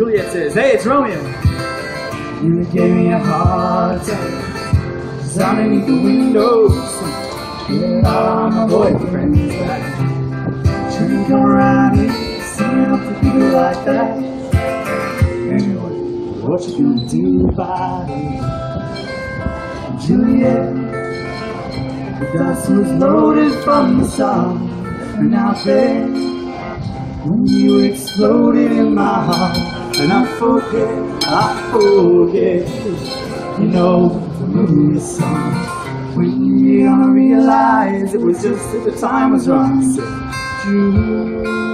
Juliet says, Hey, it's Romeo. You gave me a heart attack. Cause the windows. Killing all my boyfriends back. Come around here singing up to people like that. Anyway, what you gonna do about it? Juliet, the dust was loaded from the sun. And I bet when you exploded in my heart, and I forget, I forget, you know, the movie song. When you realize it was just that the time was wrong. Said, Juliet.